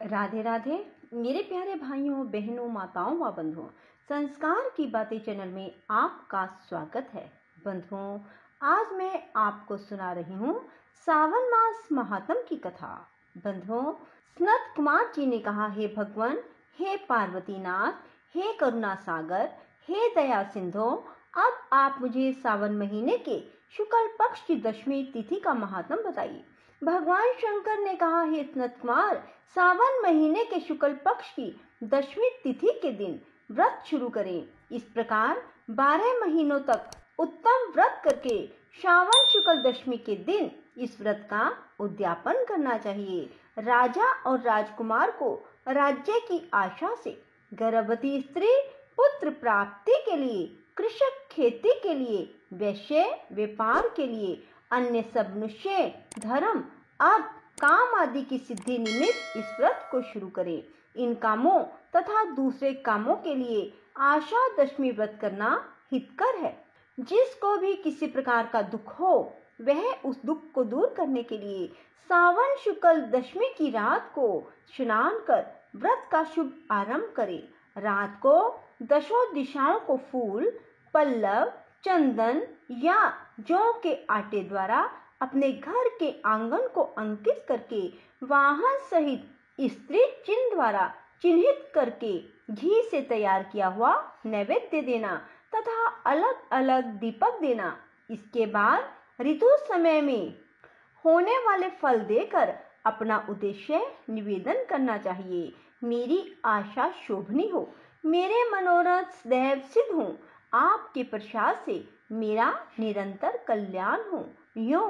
राधे राधे, मेरे प्यारे भाइयों, बहनों, माताओं व बंधुओं, संस्कार की बातें चैनल में आपका स्वागत है। बंधुओं, आज मैं आपको सुना रही हूँ सावन मास महात्म की कथा। बंधुओं, स्नत कुमार जी ने कहा, हे भगवान, हे पार्वती नाथ हे करुणा सागर हे दया सिंधो, अब आप मुझे सावन महीने के शुक्ल पक्ष की दशमी तिथि का महात्म बताइए। भगवान शंकर ने कहा, हे कुमार सावन महीने के शुक्ल पक्ष की दशमी तिथि के दिन व्रत शुरू करें। इस प्रकार बारह महीनों तक उत्तम व्रत करके श्रावण शुक्ल दशमी के दिन इस व्रत का उद्यापन करना चाहिए। राजा और राजकुमार को राज्य की आशा से गर्भवती स्त्री, पुत्र प्राप्ति के लिए, कृषक खेती के लिए, वैश्य व्यापार के लिए अन्य सब निश्चय धर्म अब काम आदि की सिद्धि निमित्त इस व्रत को शुरू करें। इन कामों तथा दूसरे कामों के लिए आशा दशमी व्रत करना हितकर है। जिसको भी किसी प्रकार का दुख हो, वह उस दुख को दूर करने के लिए सावन शुक्ल दशमी की रात को स्नान कर व्रत का शुभ आरंभ करे। रात को दशों दिशाओं को फूल, पल्लव चंदन या जौ के आटे द्वारा अपने घर के आँगन को अंकित करके वाहन सहित स्त्री चिन्ह द्वारा चिन्हित करके घी से तैयार किया हुआ नैवेद्य देना तथा अलग अलग दीपक देना। इसके बाद ऋतु समय में होने वाले फल देकर अपना उद्देश्य निवेदन करना चाहिए। मेरी आशा शोभनी हो। मेरे मनोरथ दैव सिद्ध हो। आपके प्रसाद से मेरा निरंतर कल्याण हो। यो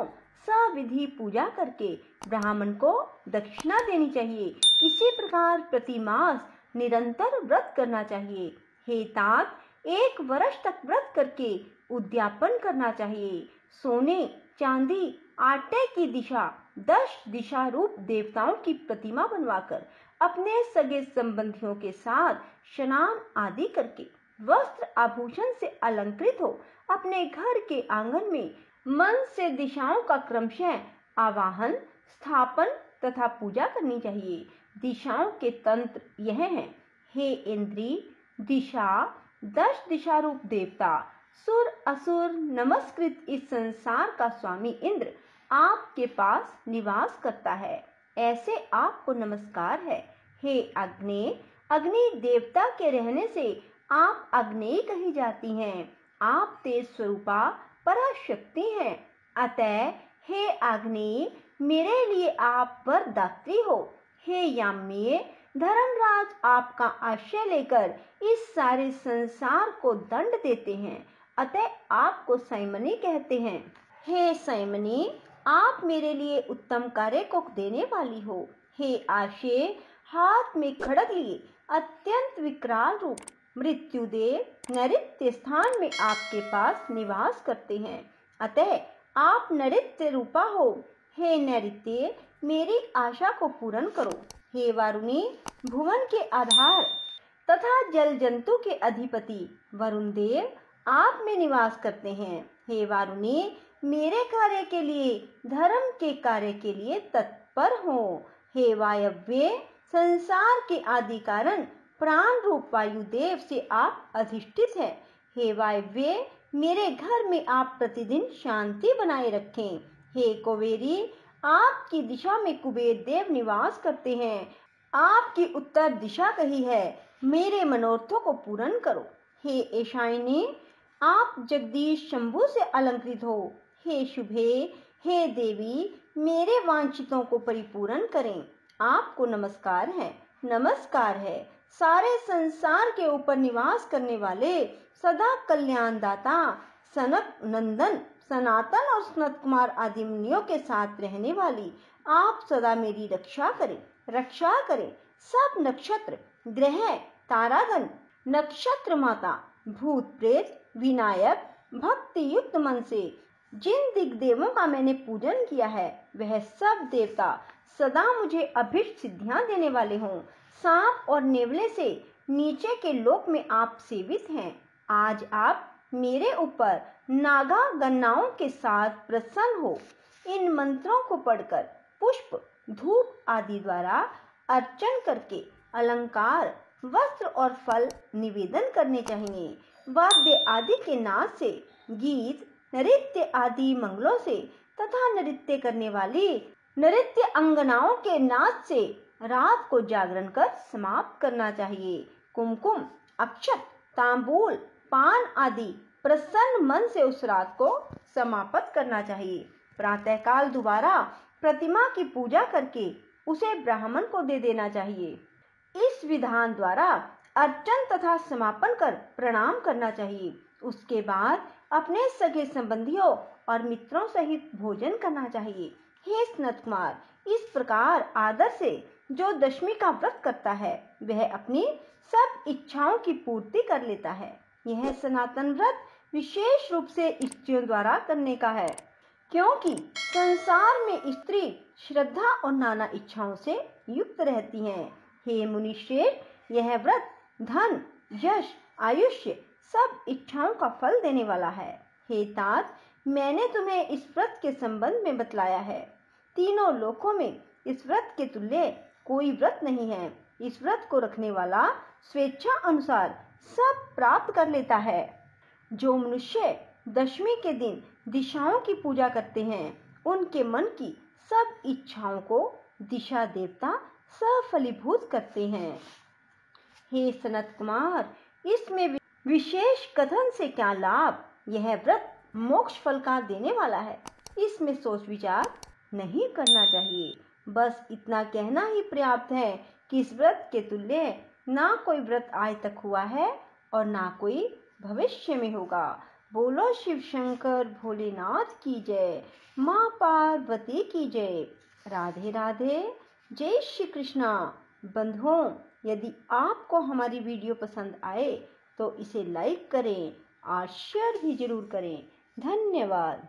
सविधि पूजा करके ब्राह्मण को दक्षिणा देनी चाहिए। इसी प्रकार प्रति मास निरंतर व्रत करना चाहिए। हे तात एक वर्ष तक व्रत करके उद्यापन करना चाहिए। सोने, चांदी, आटे की दिशा, दस दिशा रूप देवताओं की प्रतिमा बनवाकर अपने सगे संबंधियों के साथ स्नान आदि करके वस्त्र आभूषण से अलंकृत हो, अपने घर के आँगन में मन से दिशाओं का क्रमशः आवाहन, स्थापन तथा पूजा करनी चाहिए। दिशाओं के तंत्र यह हैं। हे इंद्री, दिशा, दश दिशा रूप देवता, सुर असुर, नमस्कृत इस संसार का स्वामी इंद्र आपके पास निवास करता है। ऐसे आपको नमस्कार है। हे अग्नि अग्नि देवता के रहने से आप अग्नि कही जाती हैं। आप तेज स्वरूपा पराशक्ति हैं। अतः, हे अग्नि, मेरे लिए आप वरदात्री हो। हे याम्य, धर्मराज आपका आश्रय लेकर इस सारे संसार को दंड देते हैं। अतः, आपको सैमनी कहते हैं। हे सैमनी, आप मेरे लिए उत्तम कार्य को देने वाली हो। हे आशे, हाथ में खड़क लिए, अत्यंत विकराल रूप। मृत्युदेव नृत्य स्थान में आपके पास निवास करते हैं। अतः आप नृत्य रूपा हो। हे नृत्य, मेरी आशा को पूर्ण करो। हे वारुणी, भुवन के आधार तथा जल जंतु के अधिपति वरुण देव आप में निवास करते हैं। हे वारुणी, मेरे कार्य के लिए, धर्म के कार्य के लिए तत्पर हो। हे वायव्य, संसार के आदि कारण प्राण रूप वायुदेव से आप अधिष्ठित हैं। हे वायव्य मेरे घर में आप प्रतिदिन शांति बनाए रखें। हे कुबेरी आपकी दिशा में कुबेर देव निवास करते हैं। आपकी उत्तर दिशा कही है। मेरे मनोरथों को पूर्ण करो। हे ईशाइनी आप जगदीश शंभु से अलंकृत हो। हे शुभे, हे देवी, मेरे वांछितों को परिपूर्ण करें। आपको नमस्कार है। नमस्कार है। सारे संसार के ऊपर निवास करने वाले सदा कल्याण दाता सनक नंदन, सनातन और सनत कुमार आदि मुनियों के साथ रहने वाली आप सदा मेरी रक्षा करें रक्षा करें। सब नक्षत्र, ग्रह, तारागण, नक्षत्र माता, भूत प्रेत, विनायक भक्ति युक्त मन से जिन दिग्देवों का मैंने पूजन किया है, वह सब देवता सदा मुझे अभिष्ट सिद्धियाँ देने वाले हों। सांप और नेवले से नीचे के लोक में आप सेवित हैं। आज आप मेरे ऊपर नागा गन्नाओं के साथ प्रसन्न हो। इन मंत्रों को पढ़कर पुष्प, धूप आदि द्वारा अर्चन करके अलंकार, वस्त्र और फल निवेदन करने चाहिए। वाद्य आदि के नाच से, गीत, नृत्य आदि मंगलों से तथा नृत्य करने वाली नृत्य अंगनाओं के नाच से रात को जागरण कर समाप्त करना चाहिए। कुमकुम, अक्षत, तांबूल, पान आदि प्रसन्न मन से उस रात को समाप्त करना चाहिए। प्रातःकाल दोबारा प्रतिमा की पूजा करके उसे ब्राह्मण को दे देना चाहिए। इस विधान द्वारा अर्चन तथा समापन कर प्रणाम करना चाहिए। उसके बाद अपने सगे संबंधियों और मित्रों सहित भोजन करना चाहिए। हे स्नत कुमार, इस प्रकार आदर से जो दशमी का व्रत करता है, वह अपनी सब इच्छाओं की पूर्ति कर लेता है। यह सनातन व्रत विशेष रूप से स्त्रियों द्वारा करने का है, क्योंकि संसार में स्त्री श्रद्धा और नाना इच्छाओं से युक्त रहती हैं। हे मुनिश्रेष्ठ, यह व्रत धन, यश, आयुष्य सब इच्छाओं का फल देने वाला है। हे तात, मैंने तुम्हें इस व्रत के संबंध में बतलाया है। तीनों लोकों में इस व्रत के तुल्य कोई व्रत नहीं है। इस व्रत को रखने वाला स्वेच्छा अनुसार सब प्राप्त कर लेता है। जो मनुष्य दशमी के दिन दिशाओं की पूजा करते हैं, उनके मन की सब इच्छाओं को दिशा देवता सफलीभूत करते हैं। हे सनत कुमार, इसमें विशेष कथन से क्या लाभ? यह व्रत मोक्ष फल का देने वाला है। इसमें सोच विचार नहीं करना चाहिए। बस इतना कहना ही पर्याप्त है कि इस व्रत के तुल्य ना कोई व्रत आज तक हुआ है और ना कोई भविष्य में होगा। बोलो शिव शंकर, भोलेनाथ की जय। माँ पार्वती की जय। राधे राधे। जय श्री कृष्णा। बंधुओं, यदि आपको हमारी वीडियो पसंद आए तो इसे लाइक करें, और शेयर भी ज़रूर करें। धन्यवाद।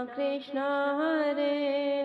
कृष्ण कृष्ण कृष्ण हरे हरे